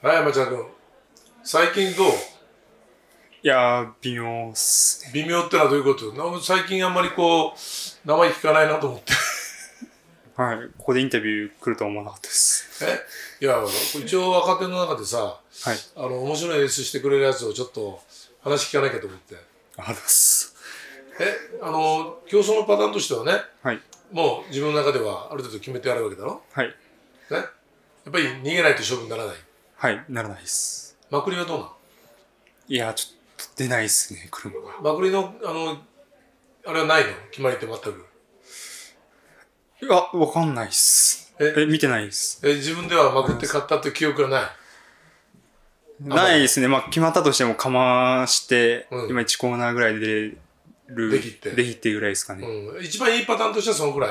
はい、山ちゃん君。最近どう？いやー、微妙っすね。微妙ってのはどういうこと？最近あんまりこう、名前聞かないなと思って。はい。ここでインタビュー来るとは思わなかったです。え？いや、一応若手の中でさ、はい。あの、面白いレースしてくれるやつをちょっと話聞かなきゃと思って。ありがとうございます。え、あの、競争のパターンとしてはね、はい。もう自分の中ではある程度決めてあるわけだろ？はい。ね？やっぱり逃げないと勝負にならない。はい。ならないです。まくりはどうなん？いやー、ちょっと出ないですね、車が。まくりの、あの、あれはないの？決まりって全く？いや、わかんないっす。え？え、見てないです。え、自分ではまくって買ったって記憶がない？ないですね。まあ、決まったとしてもかまして、うん今1コーナーぐらいで出れる。できってできってぐらいですかね。うん。一番いいパターンとしてはそのくらい。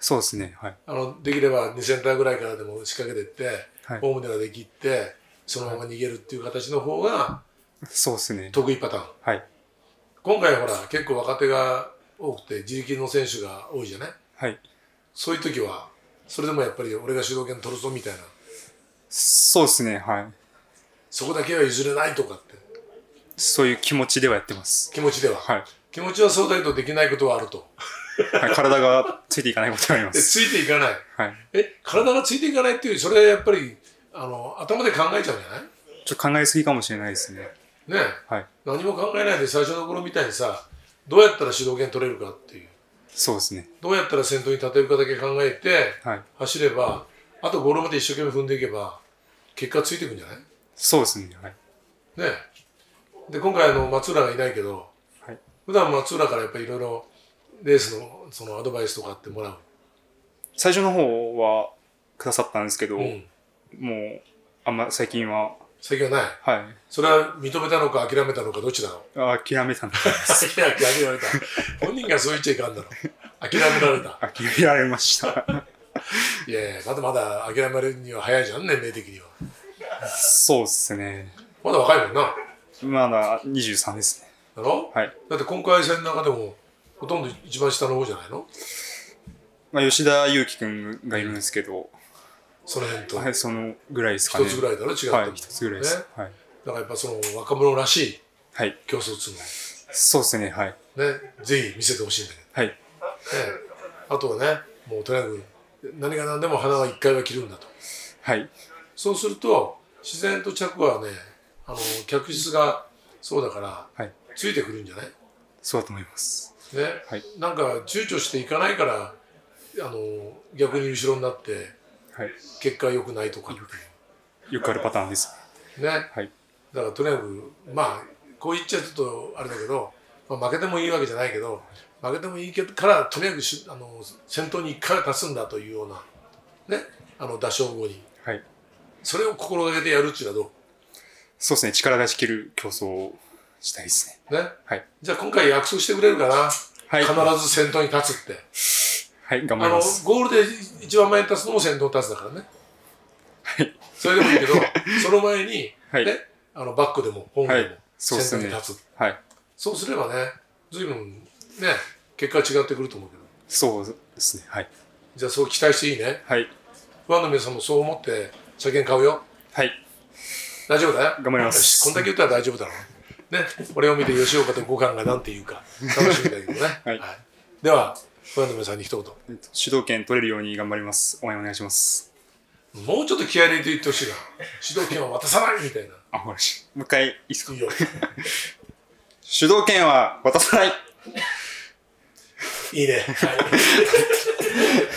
そうですね。はい。あの、できれば2センターぐらいからでも仕掛けてって、はいホームではできって、そのまま逃げるっていう形の方がそうですね。得意パターン。はい。今回ほら、結構若手が多くて、自力の選手が多いじゃない？はい。そういう時は、それでもやっぱり俺が主導権取るぞみたいな、そうですね。はい。そこだけは譲れないとかってそういう気持ちではやってます。気持ちでは。はい。気持ちはそうだけどできないことはあると。はい、体がついていかないことがありまで、す。ついていかない。はい。え、体がついていかないっていう、それはやっぱり、あの、頭で考えちゃうんじゃない？ちょっと考えすぎかもしれないですね。ねえはい。何も考えないで最初の頃みたいにさ、どうやったら主導権取れるかっていう。そうですね。どうやったら先頭に立てるかだけ考えて、はい。走れば、あとゴールまで一生懸命踏んでいけば、結果ついていくんじゃない？ねそうですね。はい。えで、今回あの、松浦がいないけど、はい。普段松浦からやっぱりいろいろレースのそのアドバイスとかってもらう？最初の方はくださったんですけど、うん。もう、あんま最近は、最近はない？はい。それは認めたのか諦めたのかどっちなの？あ諦めたんです。諦めた。本人がそう言っちゃいかんだろ。諦められた。諦められました。いやいや、まだまだ諦めるには早いじゃん、年齢的には。そうですね。まだ若いもんな。まだ23ですね。だろ？はい。だって今回戦の中でも、ほとんど一番下の方じゃないの？まあ、吉田裕樹くんがいるんですけど、その辺と。はい、そのぐらいですかね。一つぐらいだろ？違ってもはい、一つぐらいです。ねはい。だからやっぱその若者らしいはい。競争っつうそうですね。はい。のね、ぜひ見せてほしいんだけど。はい。ね、あとはね、もうとにかく何が何でも花は一回は切るんだと。はい。そうすると、自然と着はね、あの、客室がそうだから、はい。ついてくるんじゃない？そうだと思います。ね、はいなんか躊躇していかないから、あの、逆に後ろになって、はい。結果良くないとかよくあるパターンです。ね。はい。だからとにかく、まあ、こう言っちゃちょっとあれだけど、まあ、負けてもいいわけじゃないけど、負けてもいいけどから、とにかくしあの先頭に一回立つんだというような、ね、あの打勝後に、はい。それを心がけてやるっていうのはどそうですね。力出し切る競争をしたいですね。うね？はい。じゃあ今回約束してくれるかな、はい。必ず先頭に立つって。はい、頑張あのります。ゴールで一番前に立つのも先頭に立つだからね。はい。それでもいいけど、その前に、はいね、あのバックでも、ホームでも先頭に立つ。はい。そうすればね、随分ね、結果は違ってくると思うけど。そうですね。はい。じゃあそう期待していいね。はい。ファンの皆さんもそう思って車検買うよ。はい。大丈夫だよ。頑張りますこんだけ言ったら大丈夫だろう。ね。俺を見て吉岡と五感が何て言うか楽しみだけどね。はいでは、ファンの皆さんに一言。えっと主導権取れるように頑張ります。応援お願いします。もうちょっと気合い入れて言ってほしいな。主導権は渡さないみたいな。あ、ほらし。もう一回いいですか？主導権は渡さないいいね。はい